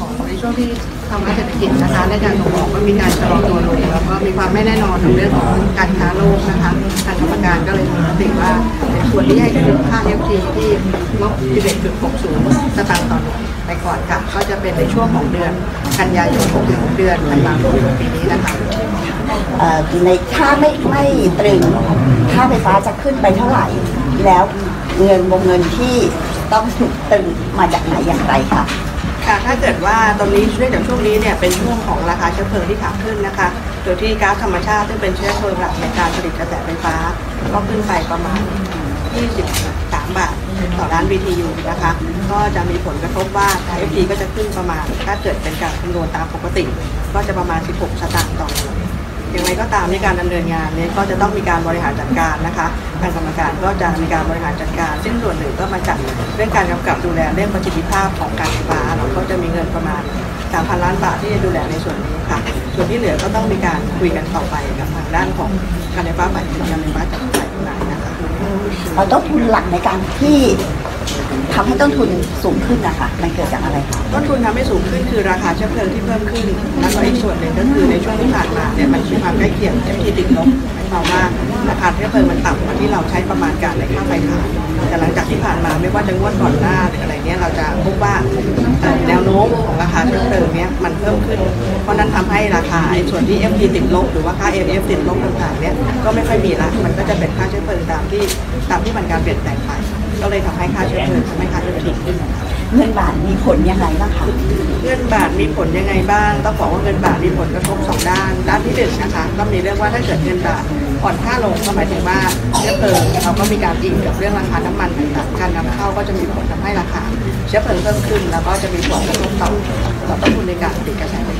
ของในช่วงที่ภาวะเศรษฐกิจนะคะและการส่งออกก็มีการชะลอตัวลงแล้วก็มีความไม่แน่นอนในเรื่องของการค้าโลกนะคะทางกรรมการก็เลยมีมติว่าในส่วนที่ให้คืนค่า FT ที่ลบ11.60สตางค์ต่อหน่วยไปก่อนค่ะก็จะเป็นในช่วงของเดือนกันยายนถึงเดือนธันวาคมปีนี้นะคะในถ้าไม่ไม่ตรึงค่าไฟฟ้าจะขึ้นไปเท่าไหร่ แล้วเงินวงเงินที่ต้องถูกตึงมาจากไหนอย่างไรคะ ค่ะถ้าเกิดว่าตรงนี้ช่องจากช่วงนี้เนี่ยเป็นช่วงของราคาเชื้อเพลิงที่ขาขึ้นนะคะ โดยที่ก๊าซธรรมชาติซึ่งเป็นเชื้อเพลิงหลักในการผลิตกระแสไฟฟ้า ก็ขึ้นไปประมาณ 23 บาท ต่อล้าน BTU นะคะ ก็จะมีผลกระทบว่า FT ก็จะขึ้นประมาณ ถ้าเกิดเป็นการคำนวณตามปกติ ก็จะประมาณ 16 สตางค์ต่อหน่วย อย่างไรก็ตามในการดำเนินงานเนี้ก็จะต้องมีการบริหารจัดการนะคะทางกรรมการก็จะมีการบริหารจัดการ ซึ่งส่วนหนึ่งก็มาจากเรื่องการกำกับดูแลเรื่องประสิทธิภาพของการไฟฟ้าเราก็จะมีเงินประมาณ 3,000 ล้านบาทที่จะดูแลในส่วนนี้ค่ะ ส่วนที่เหลือก็ต้องมีการคุยกันต่อไปกับทางด้านของการไฟฟ้าฝ่ายผลิตการไฟฟ้าจากฝ่ายจำหน่ายนะคะเอาต้นทุนหลักในการที่ ทำให้ต้นทุนสูงขึ้นนะคะมันเกิดจากอะไรคะต้นทุนทำให้สูงขึ้นคือราคาเชื้อเพลิงที่เพิ่มขึ้นแล้วก็อีกส่วนหนึ่งก็คือในช่วงที่ผ่านมาเนี่ยมันมีความใกล้เคียงเอฟทีติดลบหมายความว่าราคาเชื้อเพลิงมันต่ำกว่าที่เราใช้ประมาณการในค่าไฟขายแต่หลังจากที่ผ่านมาไม่ว่าจะงวดก่อนหน้าหรืออะไรเนี่ยเราจะพบว่าแนวโน้มของราคาเชื้อเพลิงเนี่ยมันเพิ่มขึ้น เพราะนั้นทำให้ราคาไอ้ส่วนที่ FT ติดลบหรือว่าค่า NF ติดลบต่างๆเนี่ยก็ไม่ค่อยมีละมันก็จะเป็นค่าเชื้อเพลิงตามที่ตามที่มันการเปลี่ยนแปลงไป ก็เลยทำให้ค่าเชื้อเพลิงทำให้ค่า FT ขึ้นเงินบาทมีผลยังไงบ้างคะเงินบาทมีผลยังไงบ้าง ต้องบอกว่าเงินบาทมีผลกระทบสองด้าน ด้านที่หนึ่งนะคะ ก็มีเรื่องว่าถ้าเกิดเงินบาทอ่อนค่าลงก็หมายถึงว่าเชื้อเพลิงเราก็มีการอิงกับเรื่องราคาน้ำมันต่างๆการนำเข้าก็จะมีผลทำให้ราคาเชื้อเพลิงเพิ่มขึ้น แล้วก็จะมีผลกระทบต่อต่อต้นทุนในการผลิตกระแสไฟ